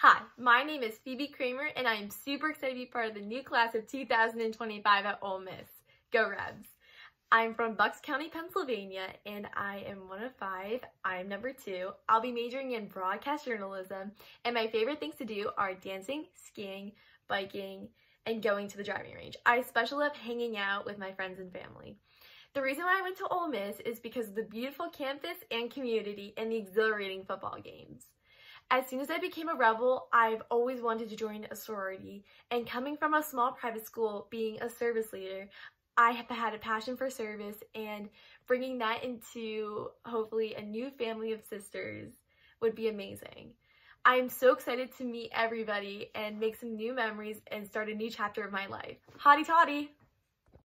Hi, my name is Phoebe Cramer, and I am super excited to be part of the new class of 2025 at Ole Miss. Go Rebs! I'm from Bucks County, Pennsylvania, and I am one of five. I'm number two. I'll be majoring in broadcast journalism, and my favorite things to do are dancing, skiing, biking, and going to the driving range. I especially love hanging out with my friends and family. The reason why I went to Ole Miss is because of the beautiful campus and community and the exhilarating football games. As soon as I became a rebel, I've always wanted to join a sorority, and coming from a small private school, being a service leader, I have had a passion for service and bringing that into hopefully a new family of sisters would be amazing. I am so excited to meet everybody and make some new memories and start a new chapter of my life. Hotty toddy!